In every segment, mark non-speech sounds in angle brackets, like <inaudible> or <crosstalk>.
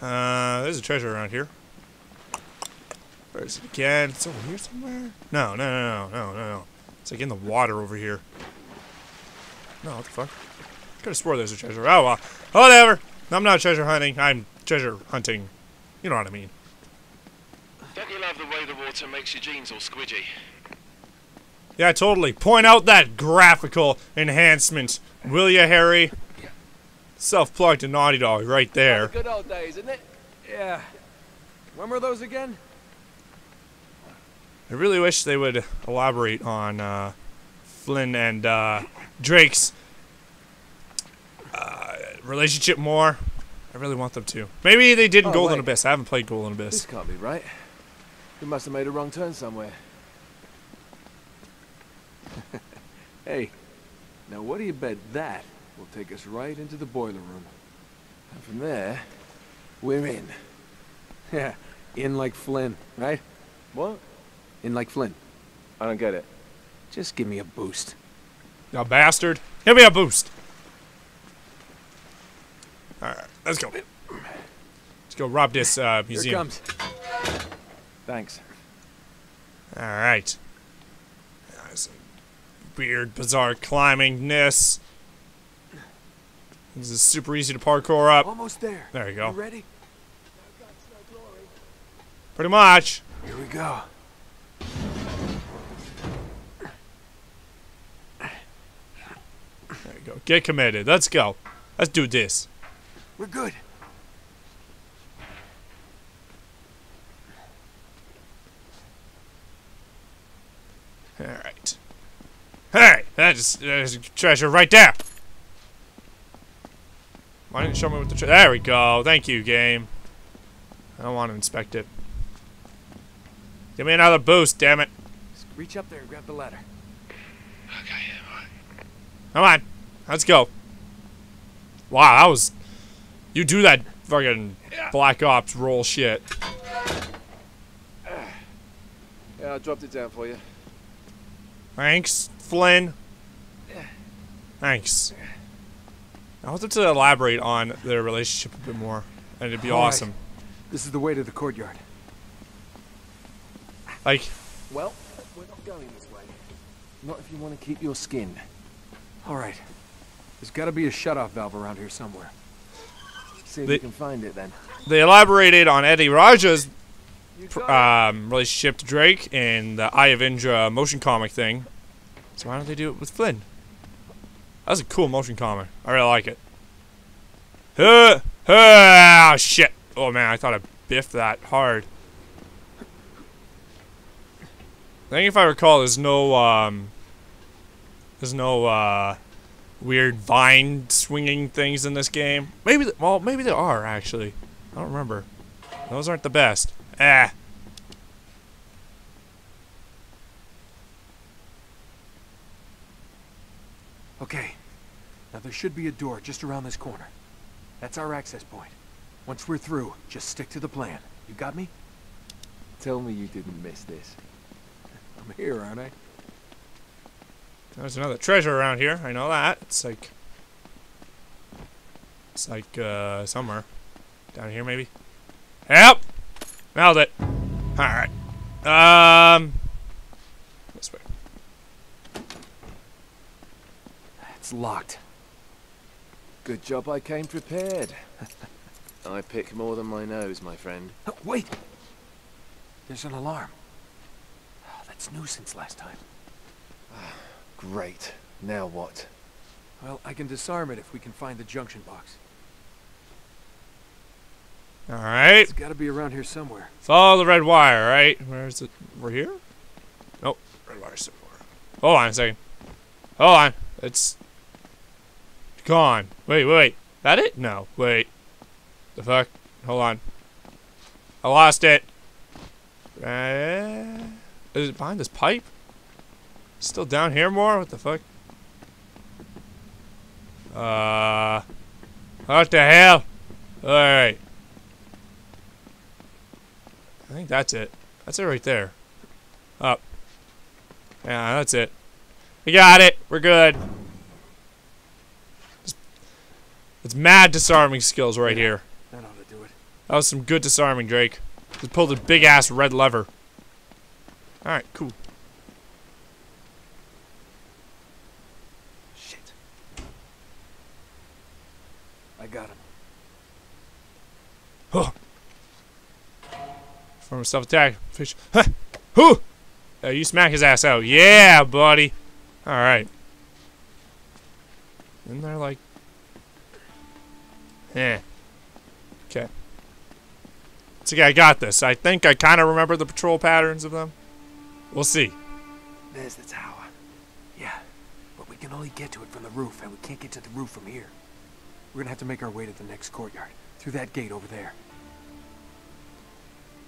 Uh, there's a treasure around here. Where is it again? It's over here somewhere? No, no, no, no, no, no, no. It's like in the water over here. No, what the fuck? I Could have swore there's a treasure. Oh, well. Whatever. I'm not treasure hunting. I'm treasure hunting. You know what I mean. Don't you love the way the water makes your jeans all squidgy? Yeah, totally. Point out that graphical enhancement, will you, Harry? Self-plugged to Naughty Dog right there. Good old days, isn't it? Yeah. When were those again? I really wish they would elaborate on uh, Flynn and uh, Drake's uh, relationship more. I really want them to. Maybe they did in Oh, Golden wait. Abyss. I haven't played Golden Abyss. This can't be right. We must have made a wrong turn somewhere. <laughs> hey, now what do you bet that will take us right into the boiler room? And from there, we're in. <laughs> Yeah, in like Flynn, right? What? In like Flynn. I don't get it. Just give me a boost. You bastard. Give me a boost. Alright, let's go. Let's go rob this uh, Here it museum. comes. Thanks. Alright. Some weird, bizarre climbingness. This is super easy to parkour up. Almost there. There you go. You ready? Pretty much. Here we go. There you go. Get committed. Let's go. Let's do this. We're good. Alright. Hey! That's there's treasure right there! Why didn't you show me what the tre- There we go. Thank you, game. I don't want to inspect it. Give me another boost, damn it. Just reach up there and grab the ladder. Okay, alright. Come on. Let's go. Wow, that was... You do that fucking Black Ops roll shit. Yeah, I dropped it down for you. Thanks, Flynn. Thanks. I want them to elaborate on their relationship a bit more, and it'd be All right. awesome. This is the way to the courtyard. Like, Well, we're not going this way. Not if you want to keep your skin. All right. There's got to be a shut-off valve around here somewhere. See if They- you can find it then. they elaborated on Eddy Raja's You pr- got um, relationship to Drake in the Eye of Indra motion comic thing. So why don't they do it with Flynn? That was a cool motion comic. I really like it. Uh, uh, oh, shit. Oh, man, I thought I biffed that hard. I think if I recall, there's no, um... There's no, uh... Weird vine swinging things in this game. Maybe, well, maybe there are, actually. I don't remember. Those aren't the best. Ah. Okay. Now there should be a door just around this corner. That's our access point. Once we're through, just stick to the plan. You got me? Tell me you didn't miss this. I'm here, aren't I? There's another treasure around here. I know that. It's like. It's like, uh, somewhere. Down here, maybe? Yep! Nailed it. Alright. Um. This way. It's locked. Good job I came prepared. <laughs> I pick more than my nose, my friend. Oh, wait! There's an alarm. Oh, that's new since last time. <sighs> Great. Now what? Well, I can disarm it if we can find the junction box. Alright. It's gotta be around here somewhere. Follow the red wire, right? Where is it? We're here? Nope. Red wire somewhere. Hold on a second. Hold on. It's gone. Wait, wait, wait. That it? No. Wait. The fuck? Hold on. I lost it. Uh, is it behind this pipe? Still down here more? What the fuck? Uh. What the hell? Alright. I think that's it. That's it right there. Up. Yeah, that's it. We got it. We're good. It's, mad disarming skills right here. That ought to do it. That was some good disarming, Drake. Just pulled a big ass red lever. Alright, cool. Shit. I got him. Form of self attack. Fish. Huh! Whoo! Uh, you smack his ass out. Yeah, buddy. Alright. Isn't there like. Eh. Okay. It's okay, I got this. I think I kind of remember the patrol patterns of them. We'll see. There's the tower. Yeah, but we can only get to it from the roof, and we can't get to the roof from here. We're gonna have to make our way to the next courtyard, through that gate over there.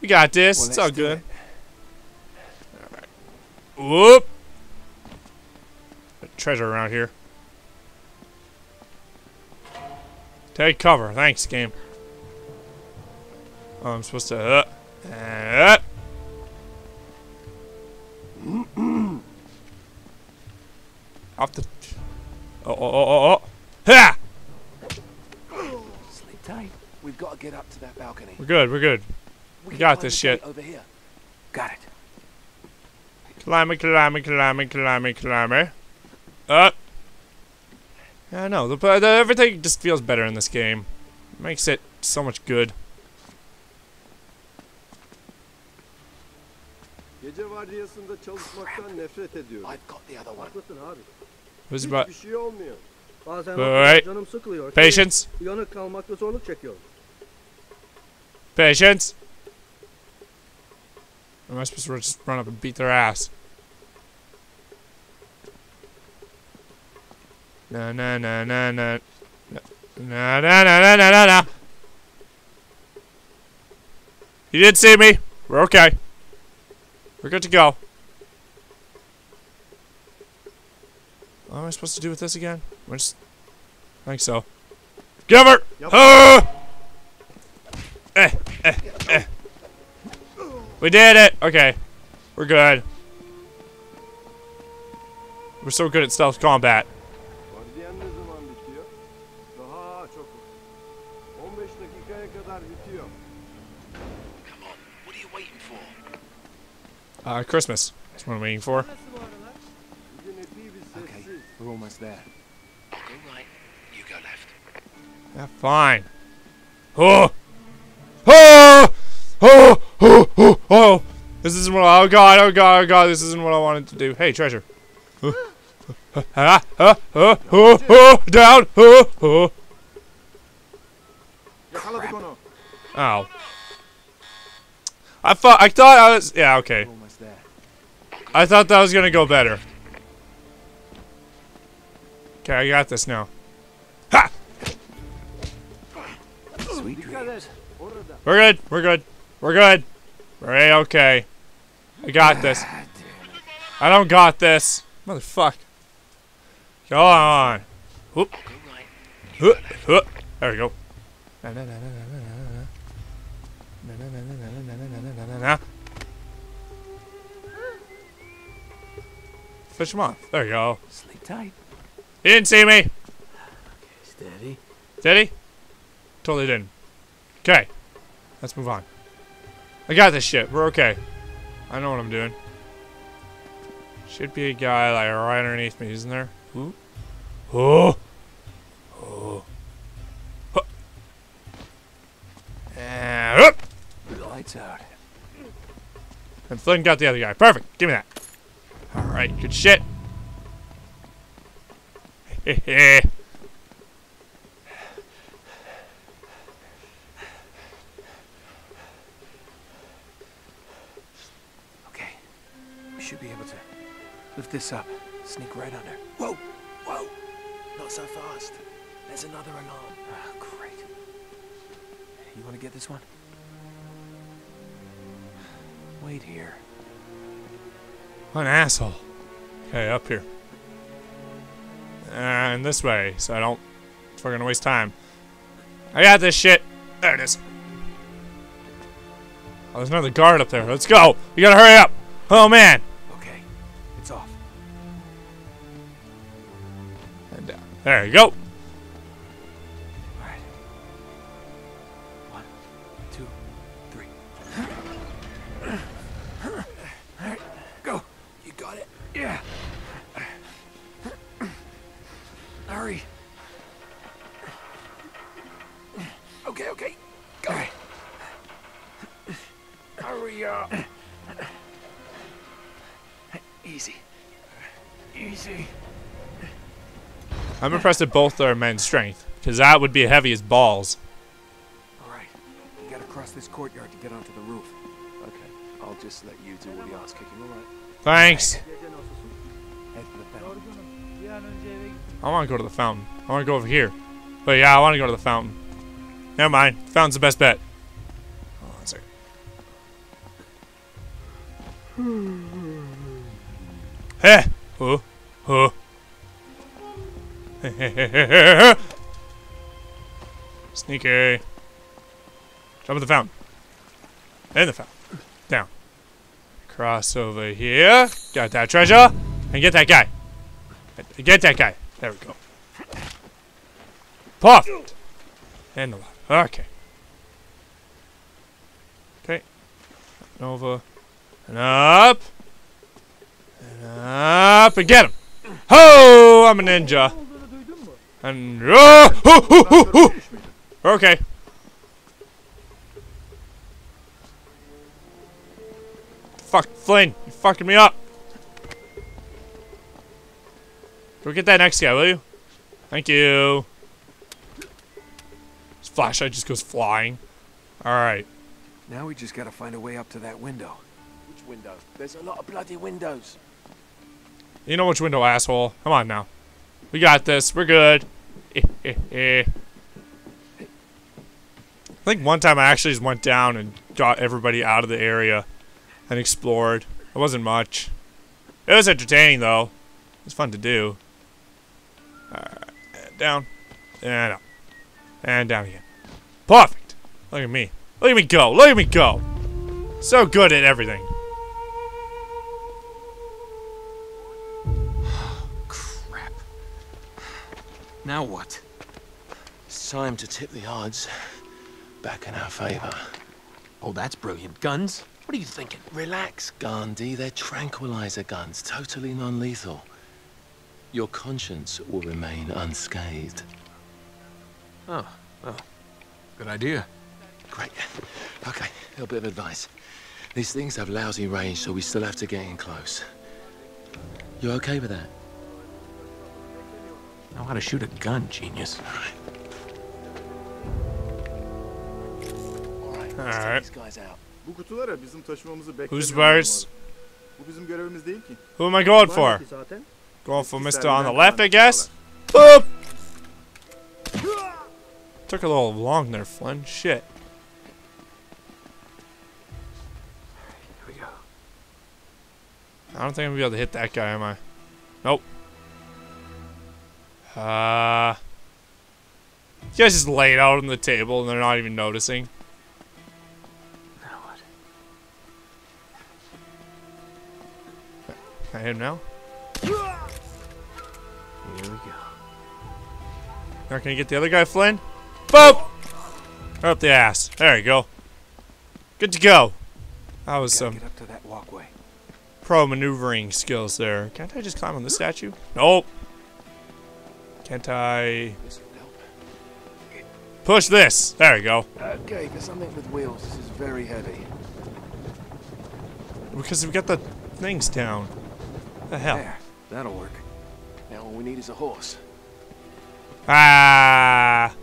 We got this. Well, it's all good. it. Whoop! Treasure around here. Take cover. Thanks, game. Oh, I'm supposed to. Uh, uh. <clears throat> Off the. Oh, oh, oh, oh, oh. Ha! Sleep tight. We've got to get up to that balcony. We're good, we're good. We We got this shit. Over here. Got it. Climber, climber, climber, climber, climber. Up. Yeah, I know. The, the, everything just feels better in this game. Makes it so much good. Gece vardiyasında çalışmaktan nefret ediyorum. I've got the other one. Haklısın abi. Who's about Hiçbir şey olmuyor. Bazen Alright. canım sıkılıyor. patience? Uyanık kalmakta zorluk çekiyorum. Patience. Am I supposed to just run up and beat their ass? Na na na na na. Na na na na na na na. You did see me. We're okay. We're good to go. What am I supposed to do with this again? We're just. I think so. Give her! Yep. Ah! Eh, eh, eh. We did it! Okay. We're good. We're so good at stealth combat. Vardiyan ne zaman bitiyor? Daha çok. 15 dakikaya kadar bitiyor. Come on, what are you waiting for? Uh, Christmas. That's what I'm waiting for. Bugün epey bir Okay, we're almost there. I'll go right, you go left. Yeah, fine. Oh! Oh! Oh! Oh! Oh! Oh! This isn't what I, oh god, oh god, oh god, this isn't what I wanted to do. Hey, treasure. Oh, ah, ah, oh, oh, oh, down, oh, oh. Yakaladık. Ow. I thought, I thought I was, yeah, okay. We're almost there. I thought that was gonna go better. Okay, I got this now. Ha! Sweet. We're good. We're good. We're good. We're okay. I got this. I don't got this. Motherfuck. Go on. Whoop. I'll go right, you Whoop. Whoop. There we go. Fish him off. There you go. Sleep tight. He didn't see me. Okay, Steady. Did he? Totally didn't. Okay. Let's move on. I got this shit. We're okay. I know what I'm doing. Should be a guy like right underneath me, isn't there? Ooh. Oh. Oh. Huh. And up. Lights out. And Flynn got the other guy. Perfect. Give me that. All right. Good shit. <laughs> We should be able to lift this up. Sneak right under. Whoa! Whoa! Not so fast. There's another alarm. Ah, great. You want to get this one? Wait here. What an asshole. Okay, up here. Uh, and this way, so I don't fucking waste time. I got this shit. There it is. Oh, there's another guard up there. Let's go. You gotta hurry up. Oh, man. Okay. It's off. And down. There you go. Easy. Easy. I'm impressed at both our men's strength, because that would be heavy as balls. All right. You gotta cross this courtyard to get onto the roof. Okay, I'll just let you do all the ass kicking, alright? Thanks. Gece nasılsın? Head for the fountain. Bir an önce eve I want to go to the fountain. I want to go over here. But yeah, I want to go to the fountain. Never mind. Fountain's the best bet. Hold on a second. Heh. Huh. Huh. <laughs> Sneaky. Jump in the fountain. In the fountain. Down. Cross over here. Got that treasure. And get that guy. Get that guy. There we go. Perfect. And the ladder. Okay. Okay. Over. And up. And up. And get him. Ho! I'm a ninja. olduğunu duydun mu? And oh, hoo, hoo, hoo, hoo. Okay. Fuck, Flynn, you fucking me up. Go get that next guy, will you? Thank you. This flashlight just goes flying. Alright. Now we just gotta find a way up to that window. Which window? There's a lot of bloody windows. You know which window, asshole. Come on now. We got this. We're good. I think one time I actually just went down and got everybody out of the area and explored. It wasn't much. It was entertaining, though. It was fun to do. Alright. Down. And up. And down again. Perfect. Look at me. Look at me go. Look at me go. So good at everything. Now what? It's time to tip the odds back in our favor. Oh, that's brilliant. Guns? What are you thinking? Relax, Gandhi. They're tranquilizer guns, totally non-lethal. Your conscience will remain unscathed. Oh, oh. Good idea. Great. Okay, a little bit of advice. These things have lousy range, so we still have to get in close. You okay with that? Know how to shoot a gun, genius. All right, let's Alright. take these guys out. Bu kutulara bizim taşımamızı Who's beklemiyor worse? Bu bizim görevimiz değil ki. Who am I going for? Going for Mr. on the left, I guess? ediyorlar. Boop! Took a little long there, Flynn. Shit. Here we go. I don't think I'm gonna be able to hit that guy, am I? Nope. Uh. You guys just lay it out on the table and they're not even noticing. Now what? I hit him now? Here we go. Not gonna get the other guy, Flynn? Boop! Right up the ass. There you go. Good to go. That was some get up to that walkway. pro maneuvering skills there. Can't I just climb on this statue? Nope. Can't I This will help. push this? There we go. Okay, for something with wheels, this is very heavy. Because we've got the things down. The hell? There. That'll work. Now all we need is a horse. Ah!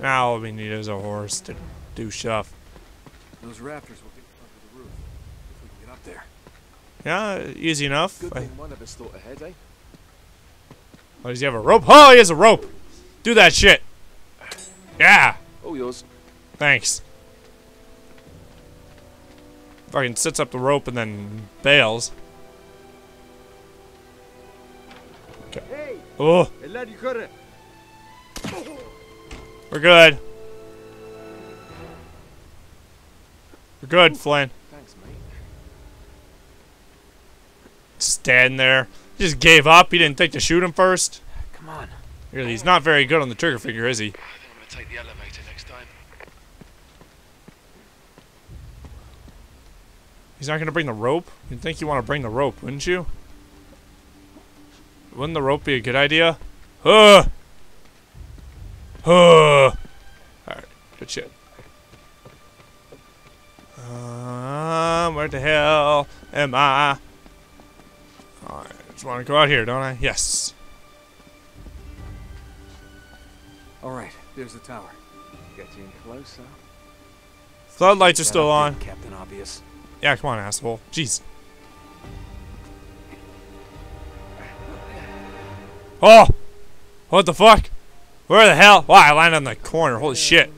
Now all we need is a horse to do stuff. Those rafters will get onto the roof. If we can get up there. Yeah, easy enough. Good I- thing one of us thought ahead, eh? Oh, does he have a rope? Oh, he has a rope! Do that shit! Yeah! All yours. Thanks. Fucking sets up the rope and then bails. Hey! Oh, we're good. We're good, Flynn. Thanks, mate. Stand there just gave up. He didn't think to shoot him first. Come on. Really, he's not very good on the trigger finger, is he? I think I'm gonna take the elevator next time. He's not going to bring the rope? You'd think you want to bring the rope, wouldn't you? Wouldn't the rope be a good idea? Huh! Huh! Alright, good shit. Um, where the hell am I? I just want to go out here, don't I? Yes. All right, there's the tower. Get you in close. Floodlights are still on. Captain Obvious. Yeah, come on, asshole. Jeez. Oh! What the fuck? Where the hell? Wow, I landed on the corner. Holy shit.